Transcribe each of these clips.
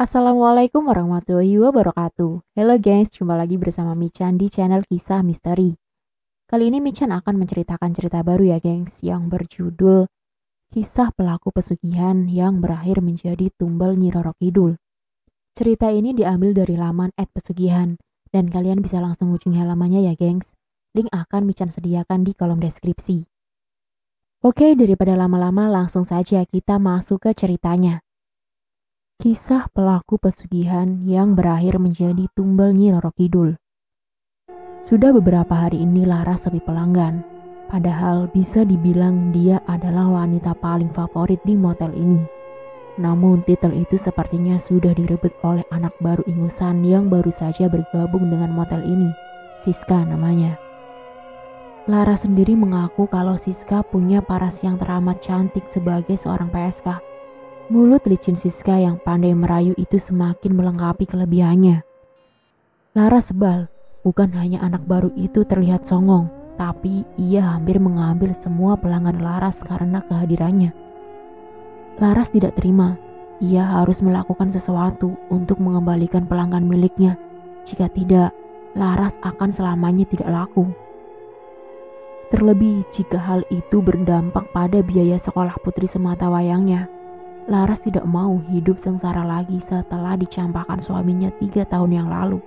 Assalamualaikum warahmatullahi wabarakatuh. Halo guys, jumpa lagi bersama Michan di channel Kisah Misteri. Kali ini Michan akan menceritakan cerita baru ya gengs, yang berjudul Kisah Pelaku Pesugihan yang Berakhir Menjadi Tumbal Nyi Roro Kidul. Cerita ini diambil dari laman Ed Pesugihan, dan kalian bisa langsung ujung halamannya ya gengs. Link akan Michan sediakan di kolom deskripsi. Oke, daripada lama-lama langsung saja kita masuk ke ceritanya. Kisah pelaku pesugihan yang berakhir menjadi tumbal Nyi Roro Kidul. Sudah beberapa hari ini Laras sepi pelanggan, padahal bisa dibilang dia adalah wanita paling favorit di motel ini. Namun titel itu sepertinya sudah direbut oleh anak baru ingusan yang baru saja bergabung dengan motel ini, Siska namanya. Laras sendiri mengaku kalau Siska punya paras yang teramat cantik sebagai seorang PSK Mulut licin Siska yang pandai merayu itu semakin melengkapi kelebihannya. Lara sebal, bukan hanya anak baru itu terlihat songong, tapi ia hampir mengambil semua pelanggan Laras karena kehadirannya. Laras tidak terima, ia harus melakukan sesuatu untuk mengembalikan pelanggan miliknya. Jika tidak, Laras akan selamanya tidak laku. Terlebih jika hal itu berdampak pada biaya sekolah putri semata wayangnya. Laras tidak mau hidup sengsara lagi setelah dicampakkan suaminya tiga tahun yang lalu.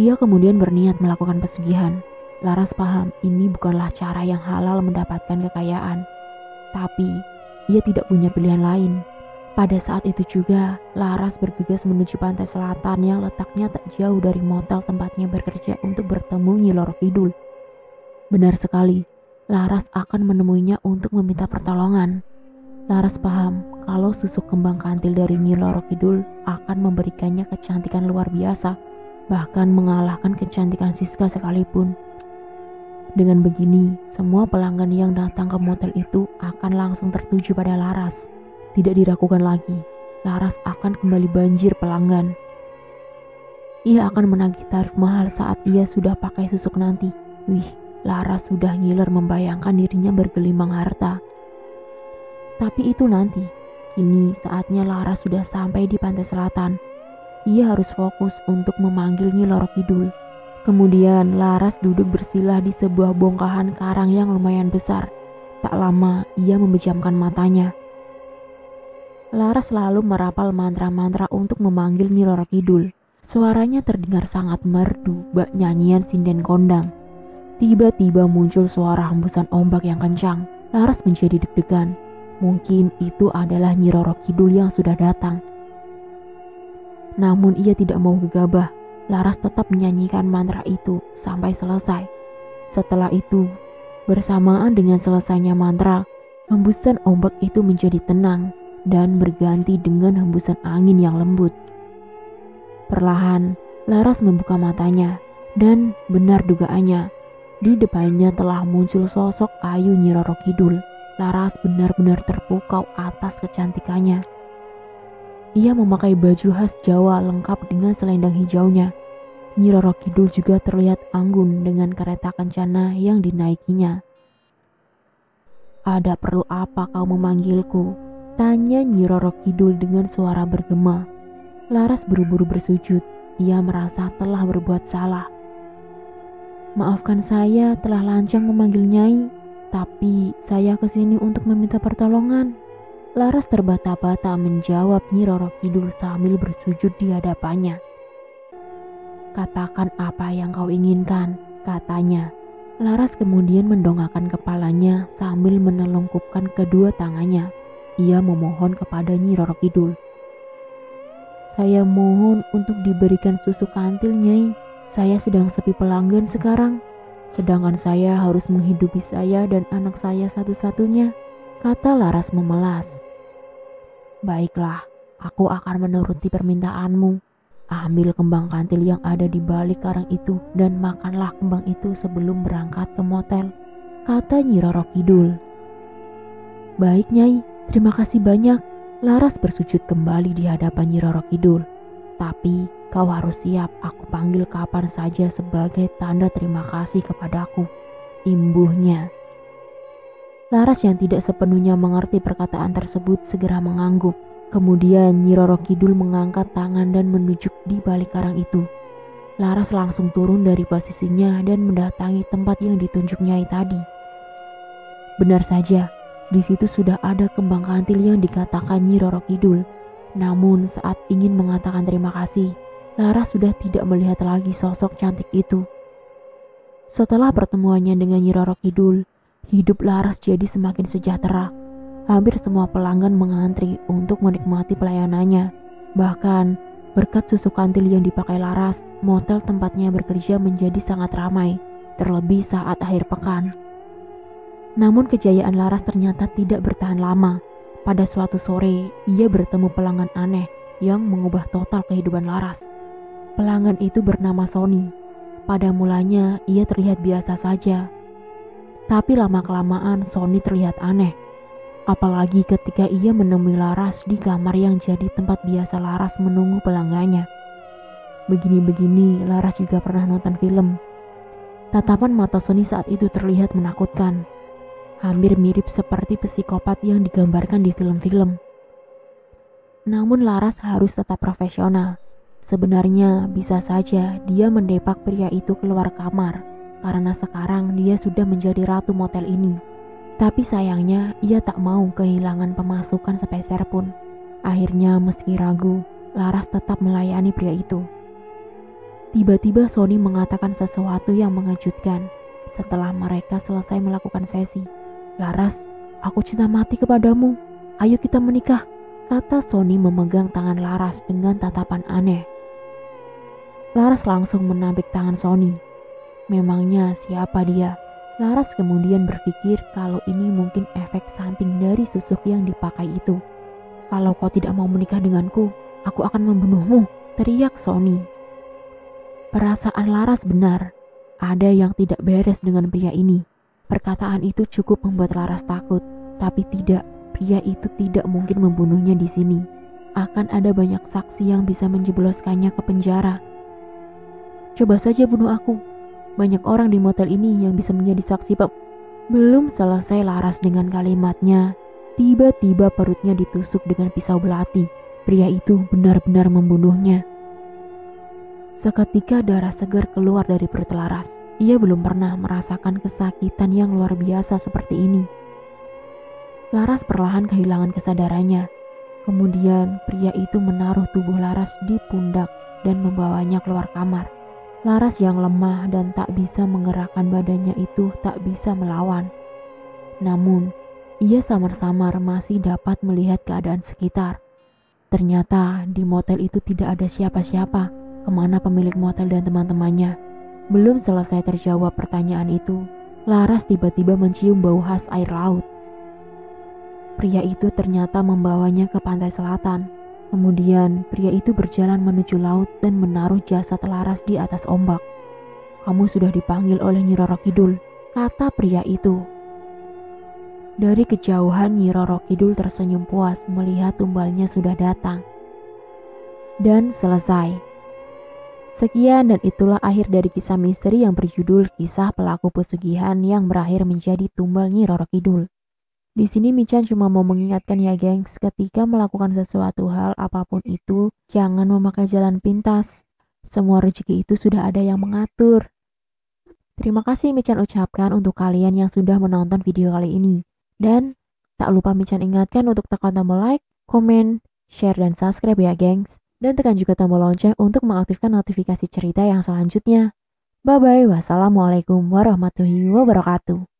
Ia kemudian berniat melakukan pesugihan. Laras paham ini bukanlah cara yang halal mendapatkan kekayaan. Tapi, ia tidak punya pilihan lain. Pada saat itu juga, Laras bergegas menuju pantai selatan yang letaknya tak jauh dari motel tempatnya bekerja untuk bertemu Nyi Loro Kidul. Benar sekali, Laras akan menemuinya untuk meminta pertolongan. Laras paham kalau susuk kembang kantil dari Nyi Loro Kidul akan memberikannya kecantikan luar biasa, bahkan mengalahkan kecantikan Siska sekalipun. Dengan begini, semua pelanggan yang datang ke motel itu akan langsung tertuju pada Laras. Tidak diragukan lagi, Laras akan kembali banjir pelanggan. Ia akan menagih tarif mahal saat ia sudah pakai susuk nanti. Wih, Laras sudah ngiler membayangkan dirinya bergelimang harta. Tapi itu nanti. Kini saatnya Laras sudah sampai di pantai selatan. Ia harus fokus untuk memanggil Nyi Loro Kidul. Kemudian Laras duduk bersila di sebuah bongkahan karang yang lumayan besar. Tak lama ia memejamkan matanya. Laras selalu merapal mantra-mantra untuk memanggil Nyi Loro Kidul. Suaranya terdengar sangat merdu, bak nyanyian sinden kondang. Tiba-tiba muncul suara hembusan ombak yang kencang. Laras menjadi deg-degan. Mungkin itu adalah Nyi Roro Kidul yang sudah datang. Namun ia tidak mau gegabah. Laras tetap menyanyikan mantra itu sampai selesai. Setelah itu, bersamaan dengan selesainya mantra, hembusan ombak itu menjadi tenang dan berganti dengan hembusan angin yang lembut. Perlahan, Laras membuka matanya dan benar dugaannya, di depannya telah muncul sosok Ayu Nyi Roro Kidul. Laras benar-benar terpukau atas kecantikannya. Ia memakai baju khas Jawa lengkap dengan selendang hijaunya. Nyi Roro Kidul juga terlihat anggun dengan kereta kencana yang dinaikinya. Ada perlu apa kau memanggilku? Tanya Nyi Roro Kidul dengan suara bergema. Laras buru-buru bersujud. Ia merasa telah berbuat salah. Maafkan saya telah lancang memanggil Nyai. Tapi saya ke sini untuk meminta pertolongan. Laras terbata-bata menjawab Nyi Roro Kidul sambil bersujud di hadapannya. Katakan apa yang kau inginkan, katanya. Laras kemudian mendongakkan kepalanya sambil menelungkupkan kedua tangannya. Ia memohon kepada Nyi Roro Kidul. Saya mohon untuk diberikan susu kantil, Nyai. Saya sedang sepi pelanggan sekarang. Sedangkan saya harus menghidupi saya dan anak saya satu-satunya, kata Laras memelas. Baiklah, aku akan menuruti permintaanmu. Ambil kembang kantil yang ada di balik karang itu dan makanlah kembang itu sebelum berangkat ke motel, kata Nyi Roro Kidul. Baik Nyai, terima kasih banyak. Laras bersujud kembali di hadapan Nyi Roro Kidul. Tapi kau harus siap aku panggil kapan saja sebagai tanda terima kasih kepadaku. Imbuhnya. Laras yang tidak sepenuhnya mengerti perkataan tersebut segera mengangguk. Kemudian Nyi Roro Kidul mengangkat tangan dan menunjuk di balik karang itu. Laras langsung turun dari posisinya dan mendatangi tempat yang ditunjuk Nyai tadi. Benar saja, di situ sudah ada kembang kantil yang dikatakan Nyi Roro Kidul. Namun saat ingin mengatakan terima kasih, Laras sudah tidak melihat lagi sosok cantik itu. Setelah pertemuannya dengan Nyi Roro Kidul, hidup Laras jadi semakin sejahtera. Hampir semua pelanggan mengantri untuk menikmati pelayanannya. Bahkan, berkat susu kantil yang dipakai Laras, motel tempatnya bekerja menjadi sangat ramai, terlebih saat akhir pekan. Namun kejayaan Laras ternyata tidak bertahan lama. Pada suatu sore, ia bertemu pelanggan aneh yang mengubah total kehidupan Laras. Pelanggan itu bernama Sony. Pada mulanya, ia terlihat biasa saja, tapi lama-kelamaan Sony terlihat aneh. Apalagi ketika ia menemui Laras di kamar yang jadi tempat biasa Laras menunggu pelanggannya. Begini-begini, Laras juga pernah nonton film. Tatapan mata Sony saat itu terlihat menakutkan. Hampir mirip seperti psikopat yang digambarkan di film-film. Namun Laras harus tetap profesional. Sebenarnya bisa saja dia mendepak pria itu keluar kamar karena sekarang dia sudah menjadi ratu motel ini. Tapi sayangnya ia tak mau kehilangan pemasukan sepeser pun. Akhirnya meski ragu, Laras tetap melayani pria itu. Tiba-tiba Sony mengatakan sesuatu yang mengejutkan setelah mereka selesai melakukan sesi. Laras, aku cinta mati kepadamu. Ayo kita menikah, kata Sony memegang tangan Laras dengan tatapan aneh. Laras langsung menampik tangan Sony Memangnya siapa dia? Laras kemudian berpikir kalau ini mungkin efek samping dari susuk yang dipakai itu. Kalau kau tidak mau menikah denganku, aku akan membunuhmu, teriak Sony. Perasaan Laras benar, ada yang tidak beres dengan pria ini. Perkataan itu cukup membuat Laras takut, tapi tidak, pria itu tidak mungkin membunuhnya di sini. Akan ada banyak saksi yang bisa menjebloskannya ke penjara. Coba saja bunuh aku, banyak orang di motel ini yang bisa menjadi saksi Pak. Belum selesai Laras dengan kalimatnya, tiba-tiba perutnya ditusuk dengan pisau belati. Pria itu benar-benar membunuhnya. Seketika darah segar keluar dari perut Laras. Ia belum pernah merasakan kesakitan yang luar biasa seperti ini. Laras perlahan kehilangan kesadarannya. Kemudian pria itu menaruh tubuh Laras di pundak dan membawanya keluar kamar. Laras yang lemah dan tak bisa menggerakkan badannya itu tak bisa melawan. Namun, ia samar-samar masih dapat melihat keadaan sekitar. Ternyata di motel itu tidak ada siapa-siapa, ke mana pemilik motel dan teman-temannya. Belum selesai terjawab pertanyaan itu, Laras tiba-tiba mencium bau khas air laut. Pria itu ternyata membawanya ke pantai selatan, Kemudian pria itu berjalan menuju laut dan menaruh jasad Laras di atas ombak. Kamu sudah dipanggil oleh Nyi Roro Kidul, kata pria itu. Dari kejauhan Nyi Roro Kidul tersenyum puas melihat tumbalnya sudah datang. Dan selesai. Sekian dan itulah akhir dari kisah misteri yang berjudul Kisah Pelaku Pesugihan yang berakhir menjadi tumbal Nyi Roro Kidul. Di sini Michan cuma mau mengingatkan ya gengs, ketika melakukan sesuatu hal apa pun itu, jangan memakai jalan pintas. Semua rezeki itu sudah ada yang mengatur. Terima kasih Michan ucapkan untuk kalian yang sudah menonton video kali ini. Dan tak lupa Michan ingatkan untuk tekan tombol like, komen, share, dan subscribe ya gengs. Dan tekan juga tombol lonceng untuk mengaktifkan notifikasi cerita yang selanjutnya. Bye-bye, wassalamualaikum warahmatullahi wabarakatuh.